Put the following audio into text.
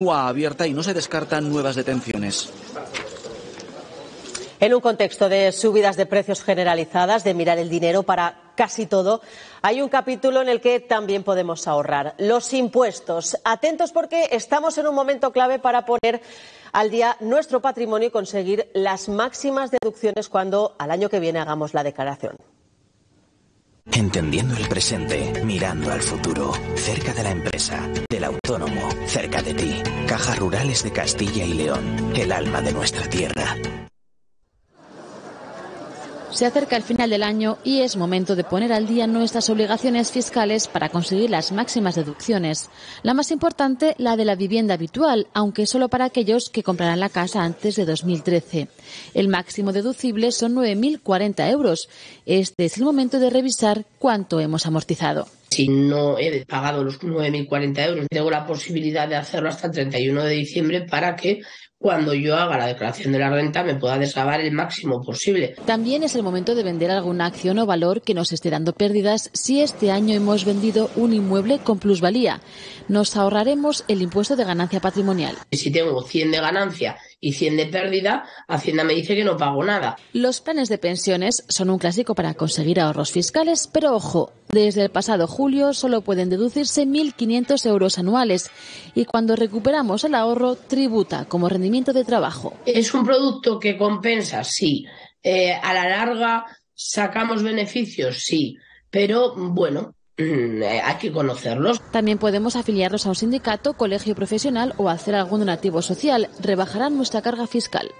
abierta y no se descartan nuevas detenciones. En un contexto de subidas de precios generalizadas, de mirar el dinero para casi todo, hay un capítulo en el que también podemos ahorrar. Los impuestos. Atentos porque estamos en un momento clave para poner al día nuestro patrimonio y conseguir las máximas deducciones cuando al año que viene hagamos la declaración. Entendiendo el presente, mirando al futuro, cerca de la empresa, del autónomo, cerca de ti. Cajas Rurales de Castilla y León, el alma de nuestra tierra. Se acerca el final del año y es momento de poner al día nuestras obligaciones fiscales para conseguir las máximas deducciones. La más importante, la de la vivienda habitual, aunque solo para aquellos que comprarán la casa antes de 2013. El máximo deducible son 9.040 euros. Este es el momento de revisar cuánto hemos amortizado. Si no he pagado los 9.040 euros, tengo la posibilidad de hacerlo hasta el 31 de diciembre para que cuando yo haga la declaración de la renta me pueda desgravar el máximo posible. También es el momento de vender alguna acción o valor que nos esté dando pérdidas si este año hemos vendido un inmueble con plusvalía. Nos ahorraremos el impuesto de ganancia patrimonial. Si tengo 100 de ganancia y 100 de pérdida, Hacienda me dice que no pago nada. Los planes de pensiones son un clásico para conseguir ahorros fiscales, pero ojo, desde el pasado julio solo pueden deducirse 1.500 euros anuales y cuando recuperamos el ahorro tributa como rendimiento de trabajo. Es un producto que compensa, sí. Eh, a la larga sacamos beneficios, sí. Pero bueno, hay que conocerlos. También podemos afiliarnos a un sindicato, colegio profesional o hacer algún donativo social. Rebajarán nuestra carga fiscal.